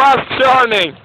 fast churning.